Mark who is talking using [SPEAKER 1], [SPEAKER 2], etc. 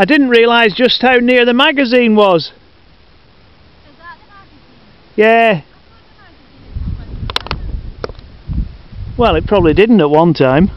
[SPEAKER 1] I didn't realise just how near the magazine was.
[SPEAKER 2] The magazine?
[SPEAKER 1] Yeah, well, it probably didn't at one time.